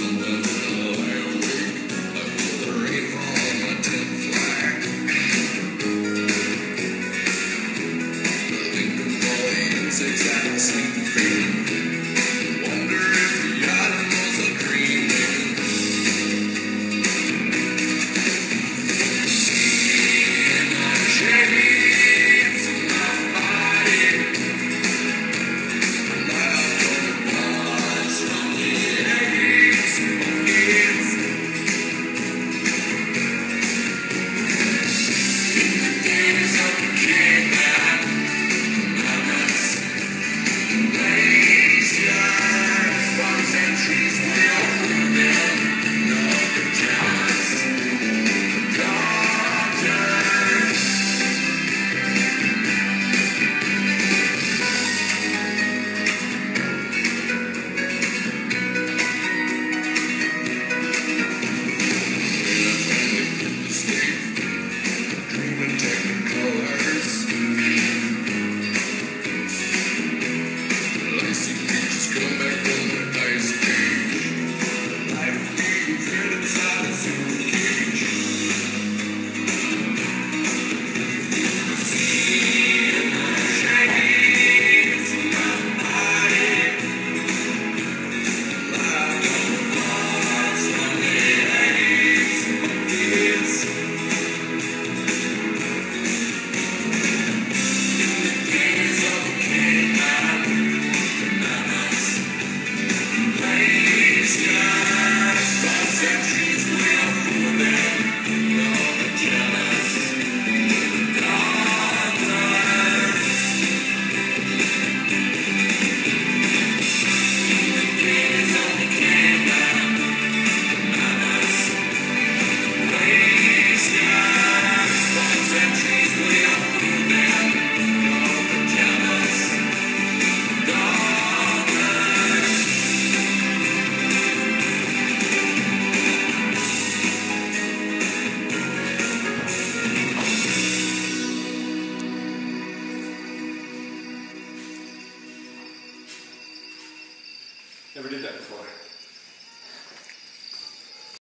Sometimes Days Bugs Never did that before.